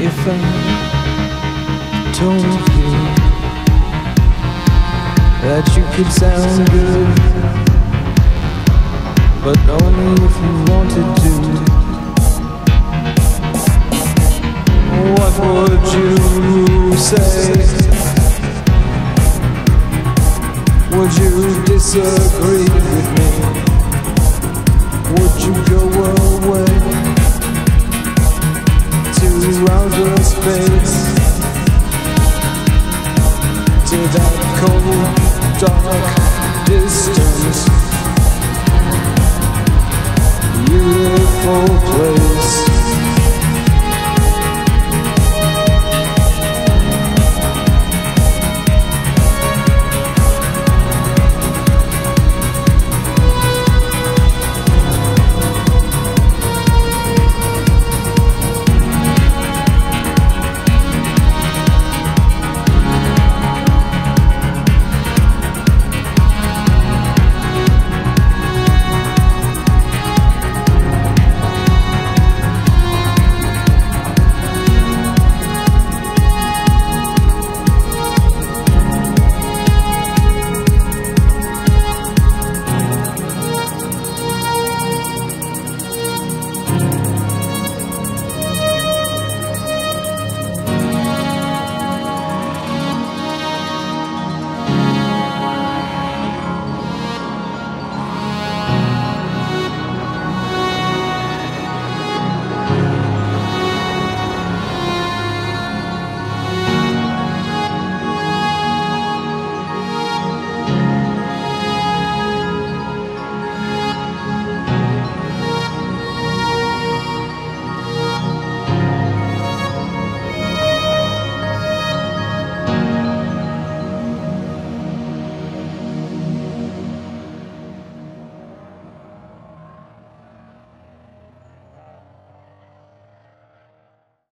if I told you that you could sound good, but only if you wanted to. What would you say? Would you disagree distance Beautiful place